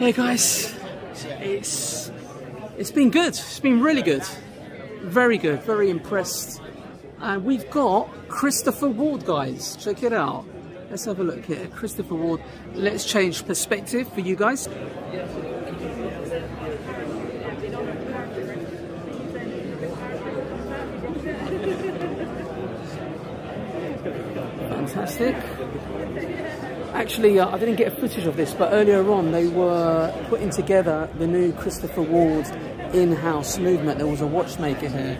Okay, guys, it's it's been good. It's been really good, very good, very impressed. And we've got Christopher Ward, guys. Check it out. Let's have a look here. Christopher Ward. Let's change perspective for you guys. Fantastic. Actually, uh, I didn't get a footage of this, but earlier on they were putting together the new Christopher Ward in-house movement. There was a watchmaker here,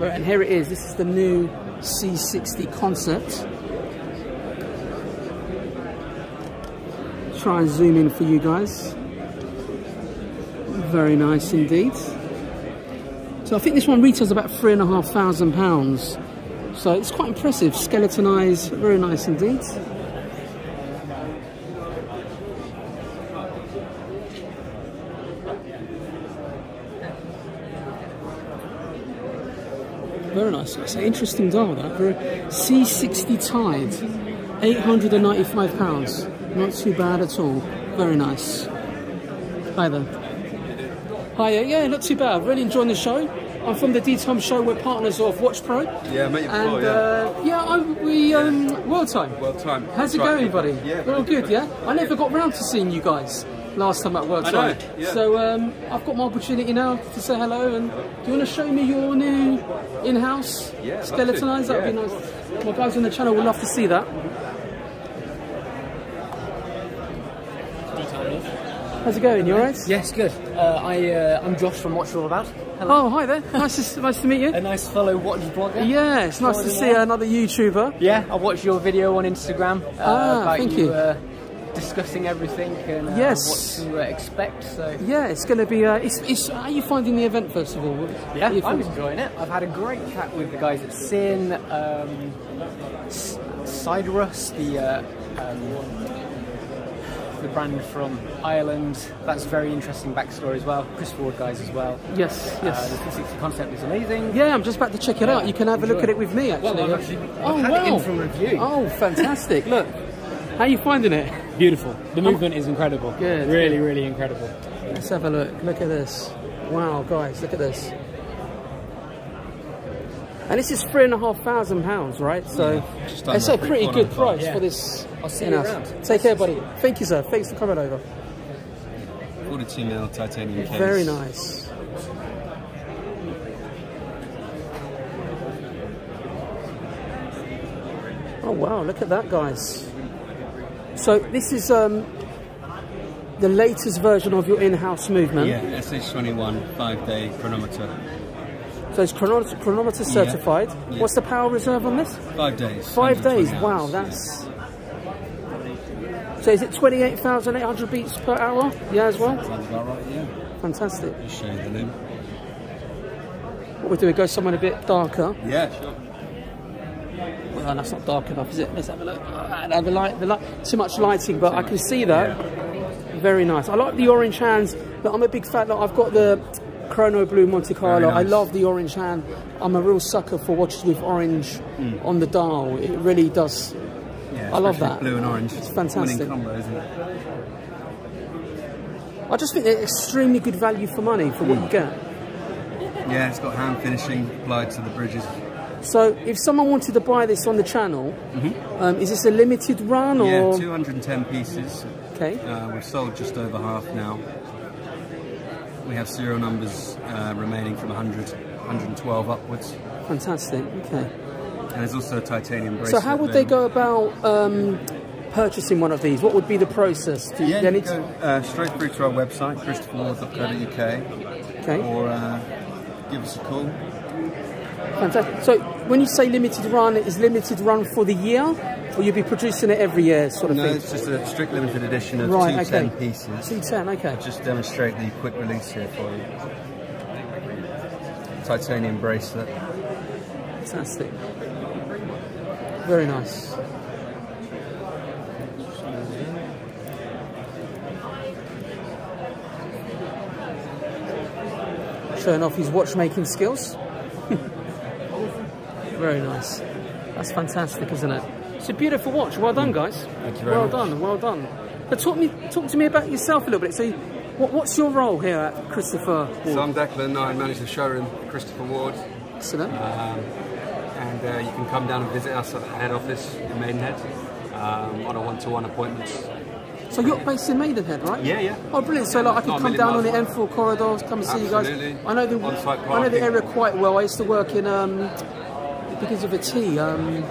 and here it is. This is the new C60 concept. Try and zoom in for you guys. Very nice indeed. So I think this one retails about three and a half thousand pounds. So it's quite impressive, skeletonized, very nice indeed. Very nice. It's an interesting dial that. Very C60 Tide, 895 pounds. Not too bad at all. Very nice. Hi there. Hi, yeah, not too bad. Really enjoying the show. I'm from the D-Time show. We're partners of Watch Pro. Yeah, met you before, And yeah. uh, yeah, I, we um, World Time. World Time. How's it right. going, buddy? Yeah, We're all very good, yeah? I never got round to seeing you guys last time at World I know, yeah. So um, I've got my opportunity now to say hello. And do you want to show me your new in-house Yeah, love to, skeletonized? That'd be nice. My guys on the channel would love to see that. How's it going? You alright? Yes, good. Uh, I, uh, I'm Josh from What's All About. Hello. Oh, hi there. Nice to, nice to meet you. A nice fellow watch blogger. Yeah, it's nice to see in. another YouTuber. Yeah, I watched your video on Instagram uh, Ah, about thank you, you. Discussing everything and uh, Yes. what to uh, expect. So Yeah, it's going to be. Uh, it's, it's, how are you finding the event first of all? yeah, I'm enjoying it. I've had a great chat with the guys at Sin, um, S- Cyrus, the uh, um, the brand from Ireland. That's very interesting backstory as well. Chris Ward guys as well. Yes, Uh, yes. the C60 concept is amazing. Yeah, I'm just about to check it out. You can have a look at it with me, actually. Well, I've actually oh, I've had wow. for review. Oh, fantastic. look, how are you finding it? Beautiful. The movement is incredible. Good. Really, really incredible. Let's have a look. Look at this. Wow, guys, look at this. And this is three and a half thousand pounds, right? So just it's a pretty good price yeah. for this. I'll see you you around. Take care, buddy. Thank you, sir. Thanks for coming over. 42 mil titanium case. Very nice. Oh wow, look at that guys. So this is um, the latest version of your in-house movement. Yeah, SH21 five day chronometer. So it's chronometer, chronometer certified. Yeah. What's the power reserve on this? Five days. Five 120 days. Wow, hours, that's. So is it 28,800 beats per hour? Yeah, as well? Sounds about right, yeah. Fantastic. Just show the loom. What we do, we go somewhere a bit darker. Yeah, sure. Well, that's not dark enough, is it? Let's have a look. Ah, no, the light, the light, too much lighting, but I can see that. Very nice. I like the orange hands, but I'm a big fan. Like, I've got the Chrono Blue Monte Carlo. I love the orange hand. I'm a real sucker for watches with orange mm. on the dial. It really does. Yeah, I love that. Blue and orange. It's fantastic. Winning combo, isn't it? I just think they're extremely good value for money for what you mm. get. Yeah, it's got hand finishing applied to the bridges. So, if someone wanted to buy this on the channel, um, is this a limited run or? Yeah, 210 pieces. Okay. Uh, we've sold just over half now. We have serial numbers uh, remaining from 100, 112 upwards. Fantastic. Okay. And there's also a titanium So how would they go about um, purchasing one of these? What would be the process? Do Yeah, you go uh, straight through to our website, christopherward.co.uk, okay, or uh, give us a call. Fantastic. So when you say limited run, is limited run for the year, or you'll be producing it every year, sort of No, thing? it's just a strict limited edition of Right, 210 okay. pieces. Two ten. Okay. Just demonstrate the quick release here for you. Titanium bracelet. Fantastic. Very nice. Showing off his watchmaking skills. Very nice. That's fantastic, isn't it? It's a beautiful watch. Well done, guys. Thank you very well much. done. Well done. But talk me, talk to me about yourself a little bit. So, What, what's your role here at Christopher Ward? So I'm Declan. I manage the showroom, at Christopher Ward, Excellent. um, and uh, you can come down and visit us at the head office in Maidenhead um, on a one-to-one appointment. So you're based in Maidenhead, right? Yeah, yeah. Oh, brilliant! So like, I can come down on the miles M4 corridor, come and see you guys. I know the I know the area quite well. I used to work in um, because of a T um,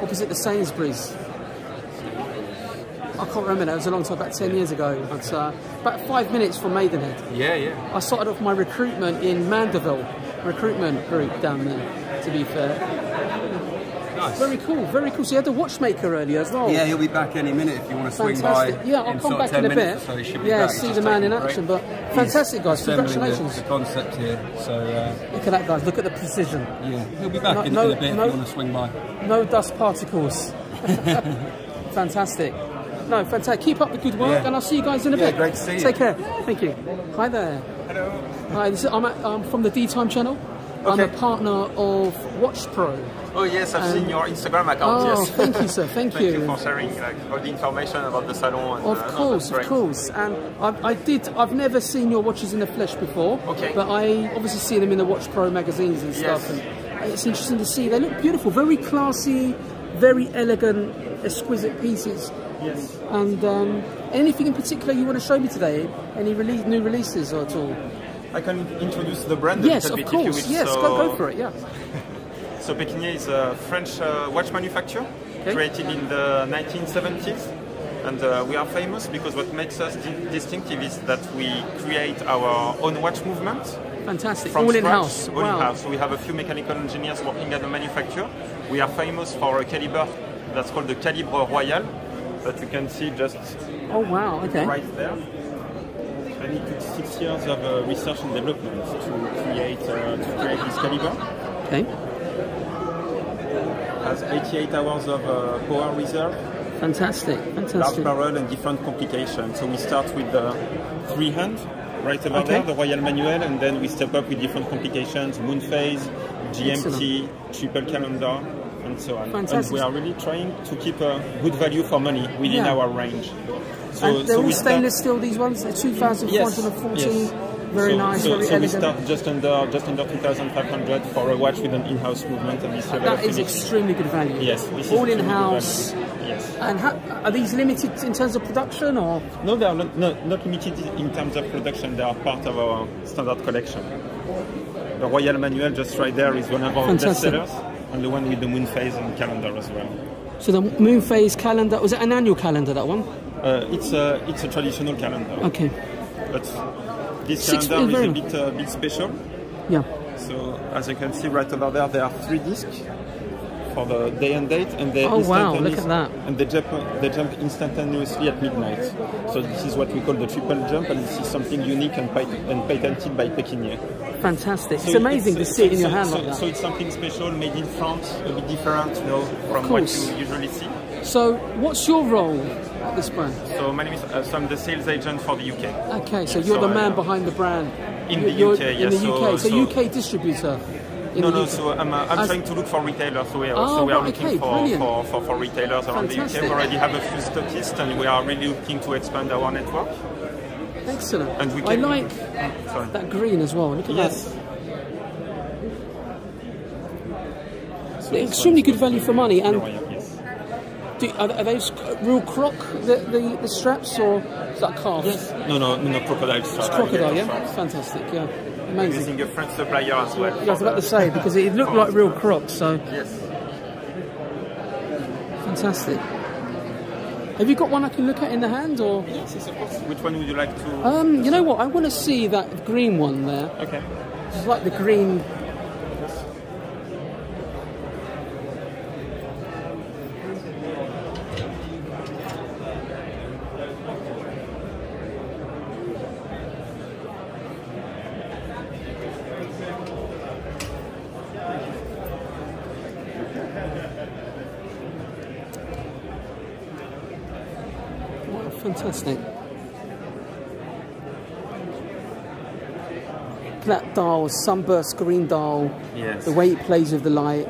opposite the Sainsbury's. I can't remember now. It was a long time, about ten years ago. But uh, about five minutes from Maidenhead. Yeah, yeah. I started off my recruitment in Mandeville recruitment group down there. To be fair, Nice. very cool, very cool. So you had the watchmaker earlier as well. Yeah, he'll be back any minute if you want to swing Fantastic. by. Yeah, I'll come back in a bit. So he should be yeah, back. see He's the man in action. break. But fantastic, guys. Assembling the- Congratulations. The, concept here. So uh, Look at that, guys. Look at the precision. yeah, he'll be back No- in, no- in a bit no- if you want to swing by. No dust particles. fantastic. No, fantastic. Keep up the good work, Yeah. and I'll see you guys in a Yeah, bit. great to see you. Take care. Thank you. Hi there. Hello. Hi, this is, I'm, at, I'm from the D Time channel. I'm a partner of Watch Pro. Oh yes, I've Um, seen your Instagram account. Oh, yes. thank you, sir. Thank, Thank you for sharing like all the information about the salon. And, Of uh, course, of course. And I, I did. I've never seen your watches in the flesh before. Okay. But I obviously see them in the Watch Pro magazines and stuff. Yes. And it's interesting to see. They look beautiful, very classy, very elegant, exquisite pieces. Yes. And um, anything in particular you want to show me today? Any release, new releases or at all? I can introduce the brand. a yes, little of bit if you course. wish. Yes, so, go, go for it. Yeah. So Pequignet is a French uh, watch manufacturer Okay. created in the 1970s. And uh, we are famous because what makes us di- distinctive is that we create our own watch movement. Fantastic. from all in scratch, house. All wow. in house. So we have a few mechanical engineers working at the manufacturer. We are famous for a caliber that's called the Calibre Royal that you can see just Oh wow. Okay. right there. And it took six years of uh, research and development to create uh, to create this caliber. Okay. Has 88 hours of uh, power reserve, Fantastic. fantastic. large barrel, and different complications. So we start with the three hand right over Okay. there, the Royal Manual, and then we step up with different complications: moon phase, GMT, triple calendar, and so on. And Fantastic. we are really trying to keep a good value for money within Yeah. our range. So, and they're so all we stainless steel. These ones. They're 2,414. Yes, yes. Very so, nice. So, so we start just under just under 2,500 for a watch with an in-house movement and this level That is extremely good value. Yes, all in-house. Yes. And ha- are these limited in terms of production or? No, they are not, not, not limited in terms of production. They are part of our standard collection. The Royal Manual, just right there, is one of our best Fantastic. sellers, and the one with the moon phase and calendar as well. So the moon phase calendar was it an annual calendar? That one? Uh, it's a it's a traditional calendar, Okay. but this Six- calendar is a bit uh, bit special. Yeah. So as you can see right over there, there are three discs for the day and date, and they Oh, wow, look at that. And they jump they jump instantaneously at midnight. So this is what we call the triple jump, and this is something unique and, and patented by Pequignet. Fantastic. So it's amazing to see it in your hand so, like that. So it's something special, made in France, a bit different, you know, from what you usually see. So, what's your role at this brand? So my name is uh, so I'm the sales agent for the UK. Okay, so you're So, the man uh, behind the brand. in You- the you're UK, In yes, the UK, so- so, UK distributor. No, no. UK. So I'm, uh, I'm As- trying to look for retailers. So we are, Oh, so we are right, looking okay, for, for, for, for retailers around the UK. Fantastic. We already have a few stockists, and we are really looking to expand our network. Excellent. And we can, I like Sorry. that green as well. Look at Yes. that. Extremely good value for money. And. Do, are, are those real croc the, the, the straps or is that calf? Yes. No, no, no, crocodile strap. It's crocodile, yeah. strap. Fantastic, yeah. Amazing. Using a French supplier as well. Yeah, I was about to say because it looked like real crocs, so Yes. fantastic. Have you got one I can look at in the hand, or Yes, yes, of course. Which one would you like to? um, you know what? I want to see that green one there. okay. It's like the green. Wow, fantastic. That dial, sunburst green dial. Yes. The way it plays with the light.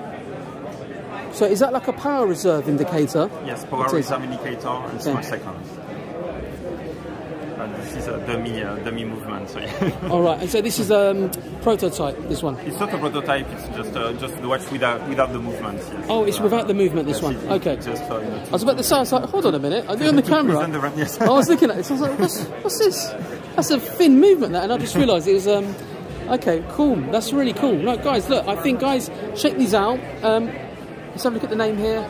So is that like a power reserve indicator? Yes, power reserve indicator and smart seconds. And this is a dummy uh, dummy movement. So yeah. All right, and so this is um prototype. This one. it's not a prototype. It's just uh, just the watch without without the movement. Yes. Oh, it's without the movement. This Yes, one. it- it- Okay. Just uh, you know, I was about to say, I was like, hold on a minute. Are they on the camera? the brand, yes. I was looking at this. I was like, what's, what's this? That's a thin movement, that, and I just realised it was. Um, okay, cool. That's really cool. No, guys, look. I think guys, check these out. Um, let's have a look at the name here.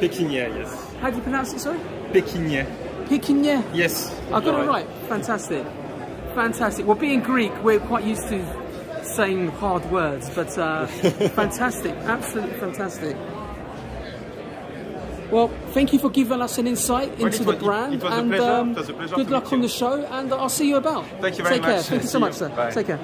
Pequignet, yes. How do you pronounce it? Sorry, Pequignet. Pequignet. Yes. I got it right. Fantastic. Fantastic. Well, being Greek, we're quite used to saying hard words, but uh, fantastic. Absolutely fantastic. Well, thank you for giving us an insight into the was- brand. it was a and um, It was a pleasure good luck on the show, and I'll see you about. Thank you very Take care. much. Thank you so much, you. sir. Bye. Take care.